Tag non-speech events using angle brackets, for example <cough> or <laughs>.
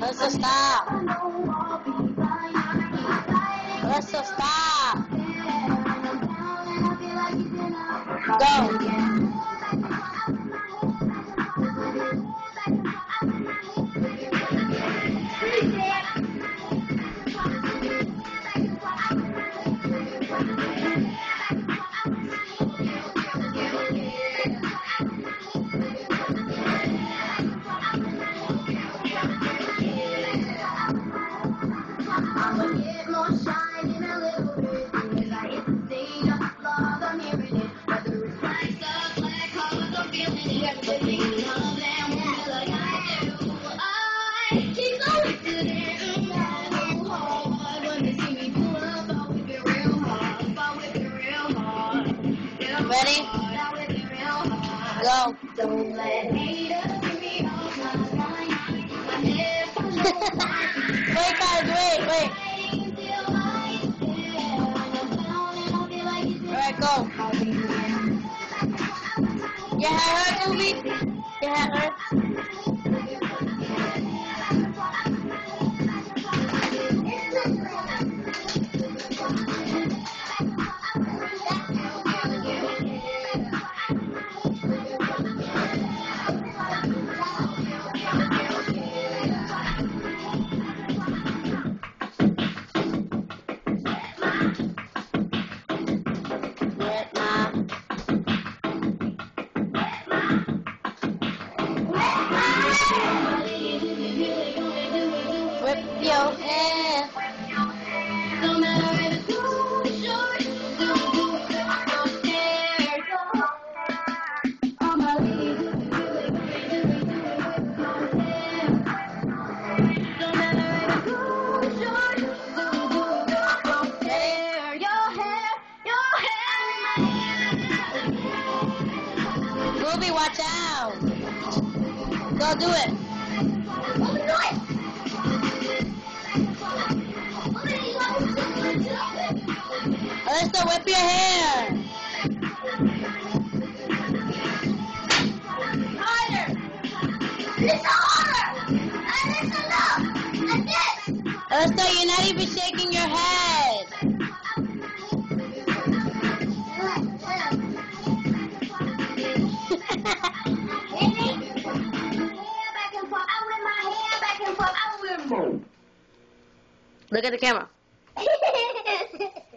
Let's stop. Let's stop. Tchau. Ready? Go. <laughs> Wait, guys, wait, wait. Alright, go. Yeah, head hurt, Ruby? Yeah, head hurt? Be watch out. Go do it. Alyssa, whip your hair. Harder. Harder. It. Alyssa, you're not even shaking Look at the camera. <laughs>